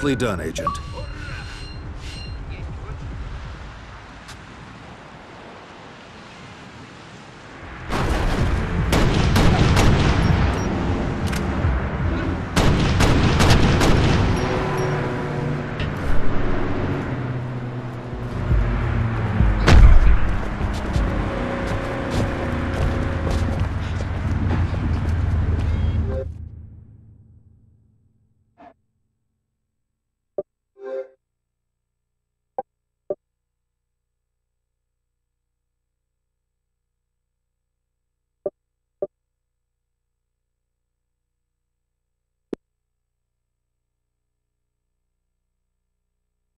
Nicely done, Agent.